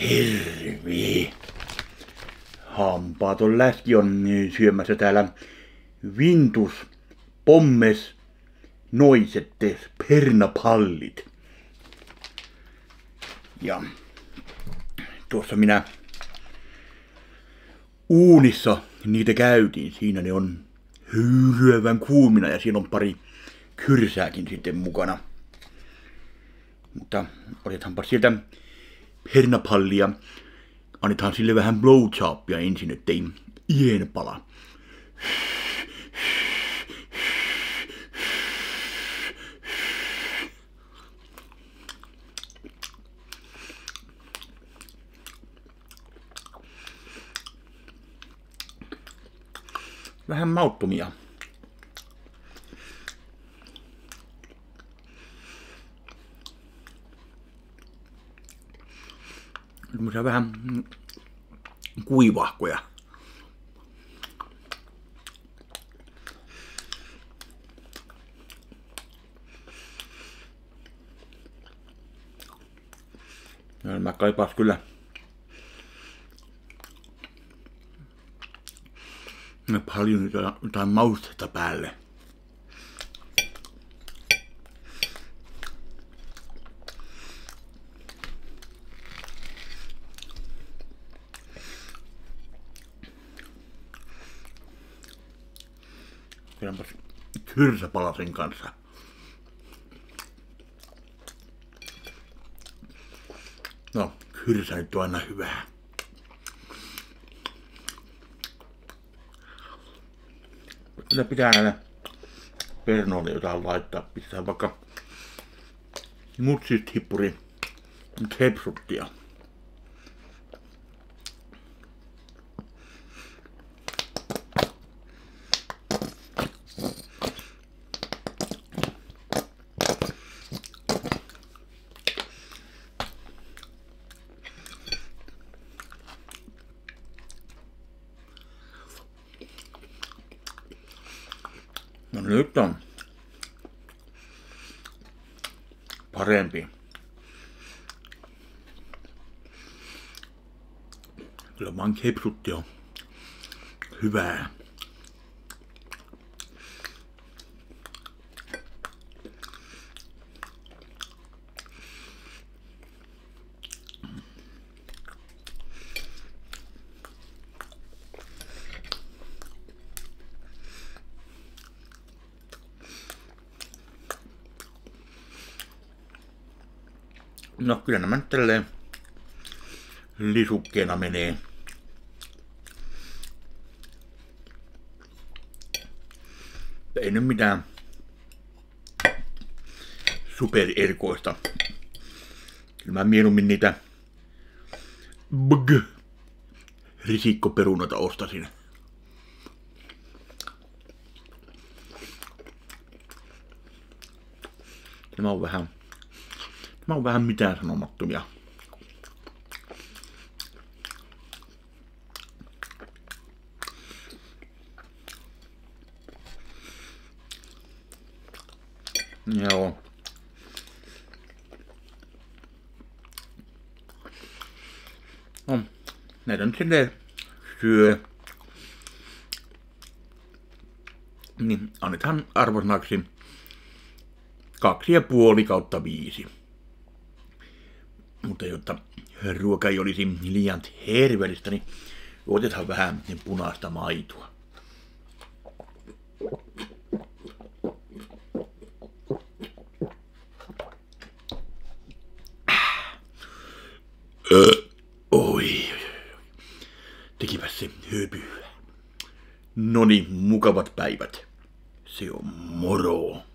Hirvi. Hampaaton läski on syömässä täällä vintus, pommes, noisettes, pernapallit. Ja tuossa minä uunissa niitä käytiin. Siinä ne on hyyryävän kuumina ja siinä on pari kyrsääkin sitten mukana. Mutta otetaanpa sieltä hernapallia. Annetaan sille vähän blowjobia ensin, ettei ien pala. Vähän mauttumia. Semmoisia vähän kuivahkoja. Ja mä kaipaas kyllä paljon jotain maustetta päälle. Syödäänpäs kyrsäpalasen kanssa. No, kyrsä nyt on aina hyvää. Kyllä pitää näille pernoille jotain laittaa. Pistää vaikka mutsit hippuri hepsuttia. No nyt on parempi. Kyllä vaan kepsutti on hyvää. No kyllä nämä nyt tälleen lisukkeena menee. Ei nyt mitään supererkoista. Kyllä mä mieluummin niitä bg risikkoperunoita ostasin. Tämä on vähän Mä oon vähän mitään sanomattomia. Joo. No, näitä nyt silleen syö. Niin annetaan arvosanaksi kaksi ja puoli kautta viisi mutta jotta ruoka ei olisi liian hervellistä, niin otetaan vähän punaista maitoa. Öö, oi, tekipä se höpyä. Noni, mukavat päivät. Se on moro.